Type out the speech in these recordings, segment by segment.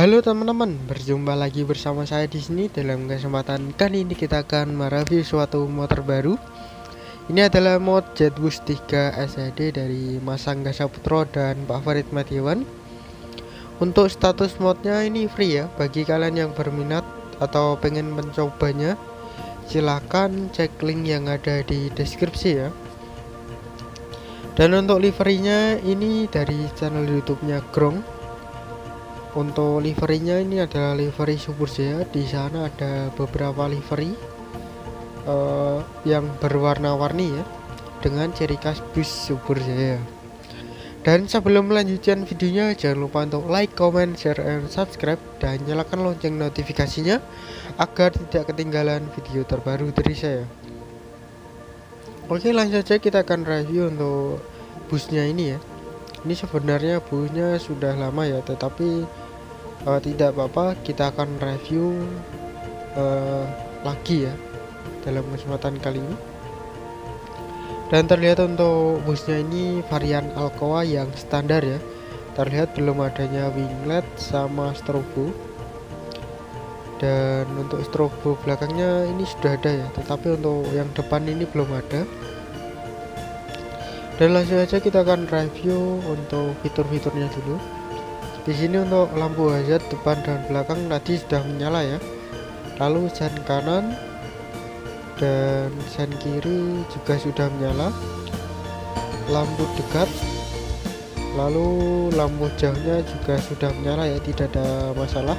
Halo teman-teman, berjumpa lagi bersama saya di sini dalam kesempatan kali ini kita akan mereview suatu motor baru. Ini adalah mod Jetbus 3 SED dari Mas Angga Saputro dan Pak Farid Matiawan. Untuk status modnya ini free ya bagi kalian yang berminat atau pengen mencobanya. Silahkan cek link yang ada di deskripsi ya. Dan untuk liverinya ini dari channel YouTube-nya Grong untuk liverinya ini adalah livery Jaya. Di sana ada beberapa livery uh, yang berwarna-warni ya dengan ciri khas bus Super Jaya. Dan sebelum melanjutkan videonya jangan lupa untuk like, comment, share, and subscribe dan nyalakan lonceng notifikasinya agar tidak ketinggalan video terbaru dari saya. Oke langsung saja kita akan review untuk busnya ini ya ini sebenarnya busnya sudah lama ya tetapi uh, tidak apa-apa kita akan review uh, lagi ya dalam kesempatan kali ini. Dan terlihat untuk busnya ini varian Alcoa yang standar ya. Terlihat belum adanya winglet sama strobo. Dan untuk strobo belakangnya ini sudah ada ya tetapi untuk yang depan ini belum ada dan langsung aja kita akan review untuk fitur-fiturnya dulu. Di sini untuk lampu hazard depan dan belakang tadi sudah menyala ya. Lalu sen kanan dan sen kiri juga sudah menyala. Lampu dekat lalu lampu jauhnya juga sudah menyala ya tidak ada masalah.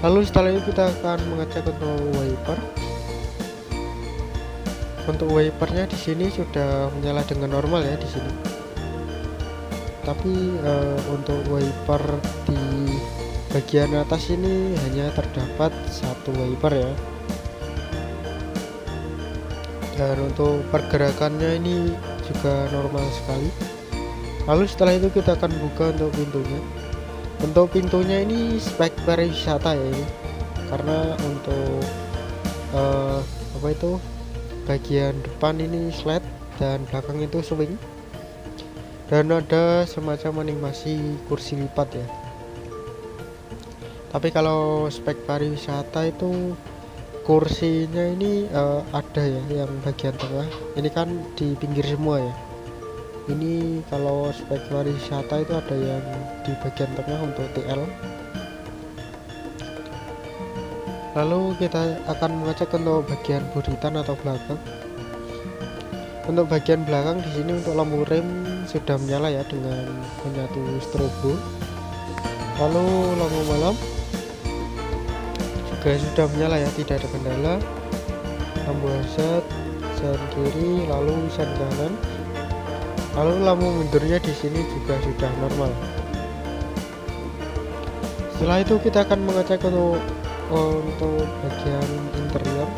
Lalu setelah itu kita akan mengecek untuk wiper untuk wipernya di sini sudah menyala dengan normal ya di sini. Tapi uh, untuk wiper di bagian atas ini hanya terdapat satu wiper ya. Dan untuk pergerakannya ini juga normal sekali. Lalu setelah itu kita akan buka untuk pintunya. Untuk pintunya ini spek pariwisata ya ini. Karena untuk uh, apa itu bagian depan ini slide dan belakang itu swing. Dan ada semacam animasi kursi lipat ya. Tapi kalau spek pariwisata itu kursinya ini uh, ada ya yang bagian tengah. Ini kan di pinggir semua ya. Ini kalau spek pariwisata itu ada yang di bagian tengah untuk TL lalu kita akan mengecek untuk bagian buritan atau belakang. Untuk bagian belakang di sini untuk lampu rem sudah menyala ya dengan menyatu strobo. Lalu lampu malam juga sudah menyala ya tidak ada kendala. Lampu hazard sen kiri lalu sen kanan. Lalu lampu mundurnya di sini juga sudah normal. Setelah itu kita akan mengecek untuk untuk bagian interior.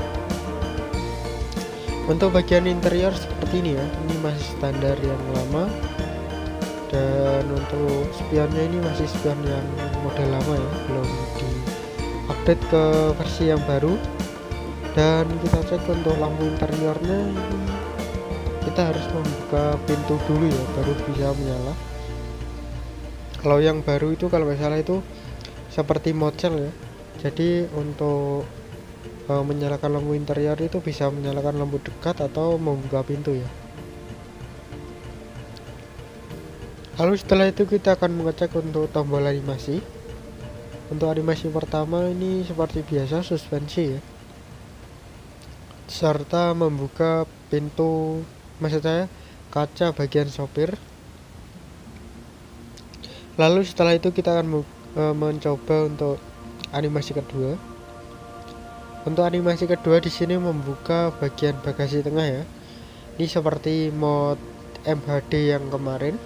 Untuk bagian interior seperti ini ya. Ini masih standar yang lama. Dan untuk spionnya ini masih spion yang model lama ya. Belum di update ke versi yang baru. Dan kita cek untuk lampu interiornya kita harus membuka pintu dulu ya baru bisa menyala. Kalau yang baru itu kalau misalnya itu seperti model ya jadi untuk uh, menyalakan lampu interior itu bisa menyalakan lampu dekat atau membuka pintu ya. Lalu setelah itu kita akan mengecek untuk tombol animasi. Untuk animasi pertama ini seperti biasa suspensi ya. Serta membuka pintu maksud saya kaca bagian sopir. Lalu setelah itu kita akan uh, mencoba untuk animasi kedua. Untuk animasi kedua di sini membuka bagian bagasi tengah ya. Ini seperti mod MHD yang kemarin.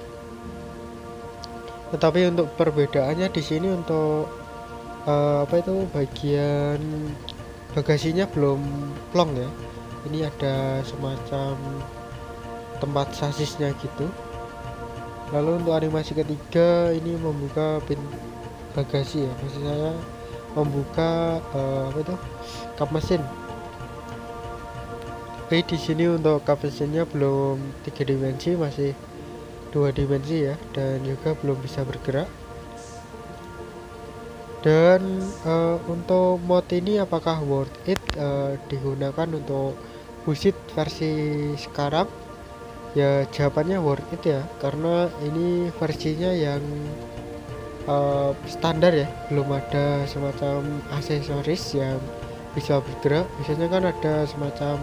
Tetapi untuk perbedaannya di sini untuk uh, apa itu bagian bagasinya belum plong ya. Ini ada semacam tempat sasisnya gitu. Lalu untuk animasi ketiga ini membuka pin bagasi ya. Maksud saya membuka uh, apa itu? Kap mesin. Oke di sini untuk kap mesinnya belum tiga dimensi masih dua dimensi ya dan juga belum bisa bergerak. Dan uh, untuk mod ini apakah worth it? Uh, digunakan untuk busit versi sekarang? Ya jawabannya worth it ya karena ini versinya yang uh, standar ya belum ada semacam aksesoris yang bisa bergerak. Biasanya kan ada semacam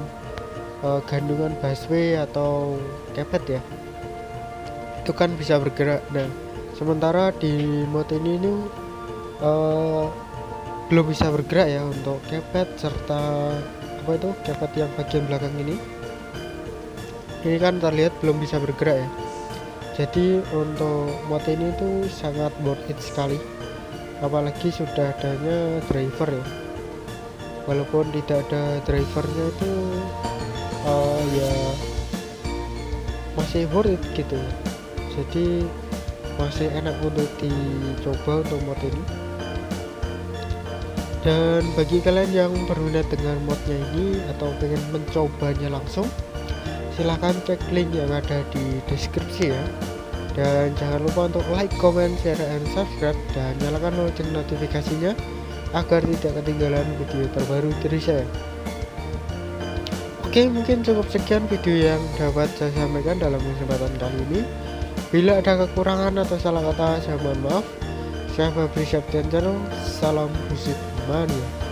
uh, gandungan busway atau kepet ya. Itu kan bisa bergerak. Nah sementara di mod ini ini uh, belum bisa bergerak ya untuk kepet serta apa itu kepet yang bagian belakang ini. Ini kan terlihat belum bisa bergerak ya jadi untuk mod ini tuh sangat worth it sekali. Apalagi sudah adanya driver ya. Walaupun tidak ada drivernya itu uh, ya masih worth it gitu. Jadi masih enak untuk dicoba untuk mod ini. Dan bagi kalian yang berminat dengan modnya ini atau pengen mencobanya langsung silahkan cek link yang ada di deskripsi ya dan jangan lupa untuk like, comment, share, dan subscribe dan nyalakan lonceng notifikasinya agar tidak ketinggalan video terbaru dari saya oke mungkin cukup sekian video yang dapat saya sampaikan dalam kesempatan kali ini Bila ada kekurangan atau salah kata, saya mohon maaf. Saya Fabri Septian Salam Musik Mania.